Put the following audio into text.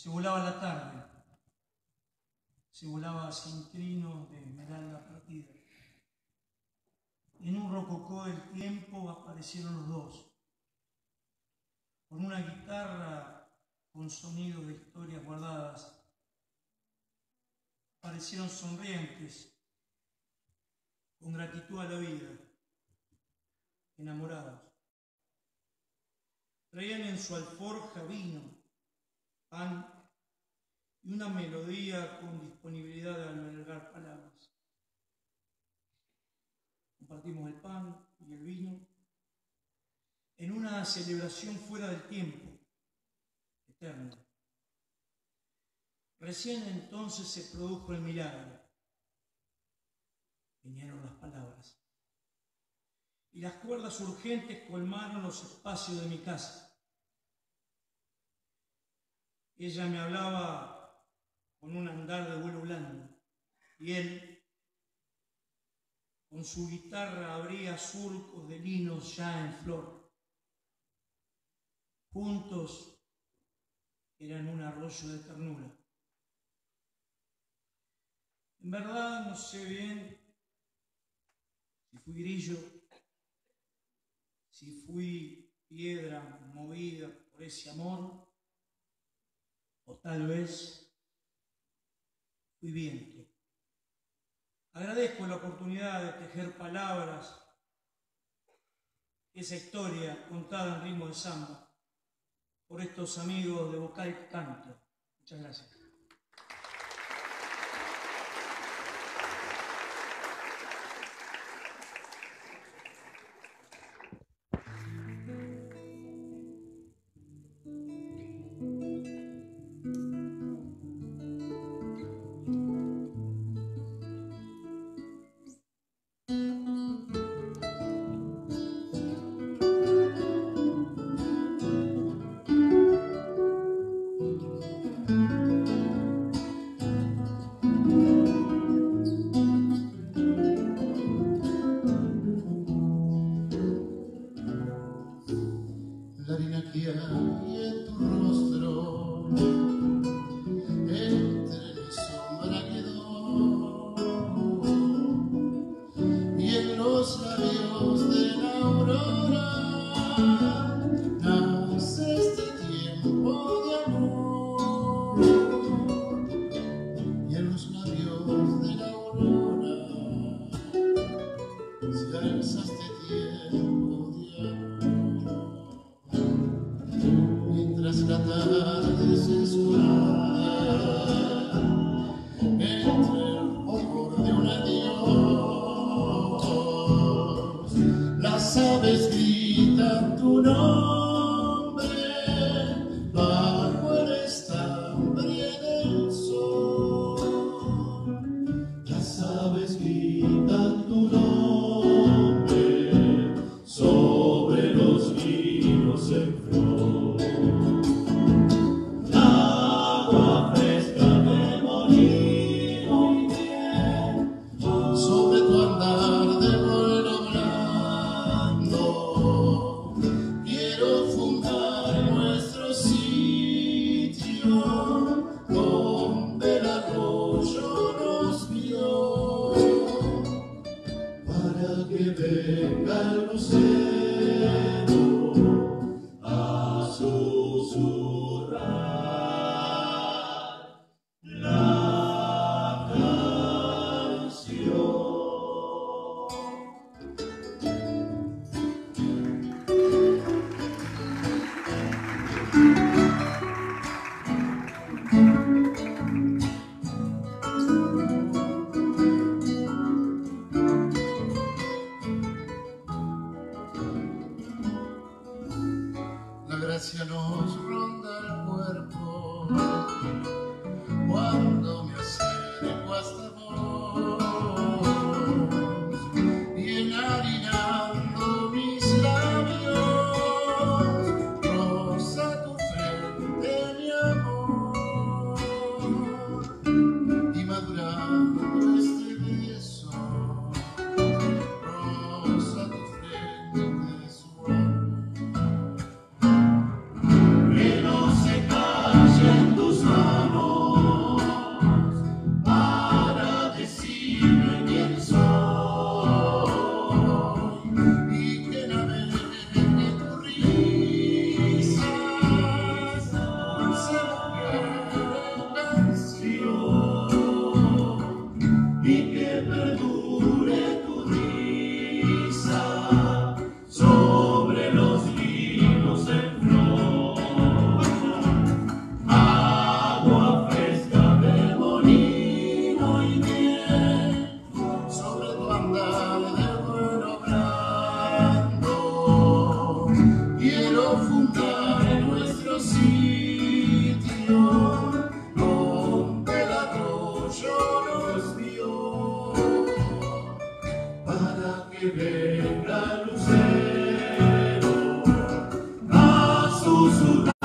Se volaba la tarde, se volaba sin trino de esmeralda perdida. En un rococó del tiempo aparecieron los dos, con una guitarra con sonido de historias guardadas. Aparecieron sonrientes, con gratitud a la vida, enamorados. Traían en su alforja vino, pan y una melodía con disponibilidad de albergar palabras. Compartimos el pan y el vino en una celebración fuera del tiempo, eterna. Recién entonces se produjo el milagro. Vinieron las palabras. Y las cuerdas urgentes colmaron los espacios de mi casa. Ella me hablaba con un andar de vuelo blando, y él, con su guitarra, abría surcos de linos ya en flor. Juntos eran un arroyo de ternura. En verdad no sé bien si fui grillo, si fui piedra movida por ese amor, o tal vez y viento. Agradezco la oportunidad de tejer palabras, esa historia contada en ritmo de samba, por estos amigos de Vocal Canto. Muchas gracias. This is Escolar. the Lord. passos